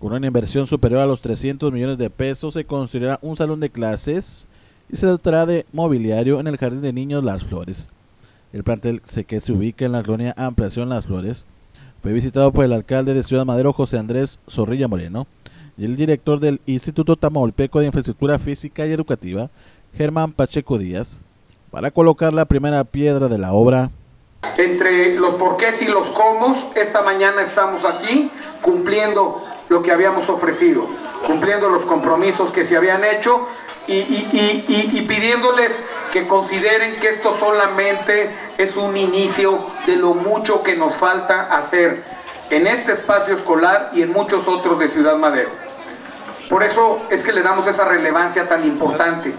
Con una inversión superior a los 300 millones de pesos se construirá un salón de clases y se dotará de mobiliario en el Jardín de Niños Las Flores. El plantel que se ubica en la colonia Ampliación Las Flores fue visitado por el alcalde de Ciudad Madero, José Andrés Zorrilla Moreno, y el director del Instituto Tamaulipeco de Infraestructura Física y Educativa, Germán Pacheco Díaz, para colocar la primera piedra de la obra. Entre los porqués y los cómo, esta mañana estamos aquí cumpliendo lo que habíamos ofrecido, cumpliendo los compromisos que se habían hecho y, pidiéndoles que consideren que esto solamente es un inicio de lo mucho que nos falta hacer en este espacio escolar y en muchos otros de Ciudad Madero. Por eso es que le damos esa relevancia tan importante.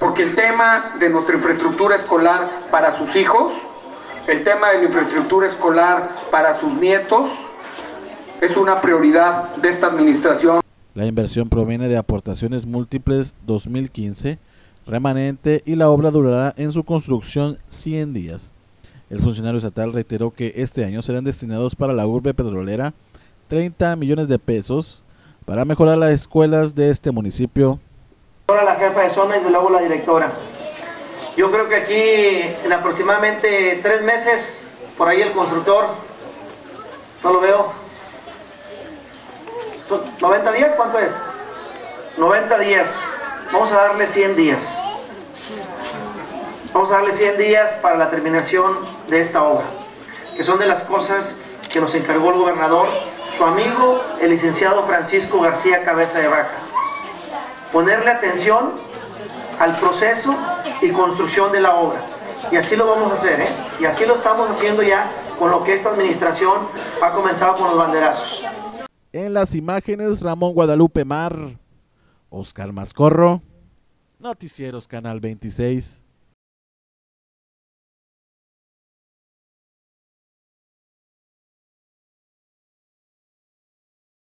Porque el tema de nuestra infraestructura escolar para sus hijos, el tema de la infraestructura escolar para sus nietos, es una prioridad de esta administración. La inversión proviene de aportaciones múltiples 2015, remanente y la obra durará en su construcción 100 días. El funcionario estatal reiteró que este año serán destinados para la urbe petrolera 30 millones de pesos para mejorar las escuelas de este municipio. Ahora la jefa de zona y de luego la directora. Yo creo que aquí en aproximadamente tres meses, por ahí el constructor, no lo veo, ¿90 días? ¿Cuánto es? 90 días. Vamos a darle 100 días. Vamos a darle 100 días para la terminación de esta obra, que son de las cosas que nos encargó el gobernador, su amigo, el licenciado Francisco García Cabeza de Vaca. Ponerle atención al proceso y construcción de la obra. Y así lo vamos a hacer, ¿eh? Y así lo estamos haciendo ya con lo que esta administración ha comenzado con los banderazos. En las imágenes, Ramón Guadalupe Mar, Oscar Mascorro, Noticieros Canal 26.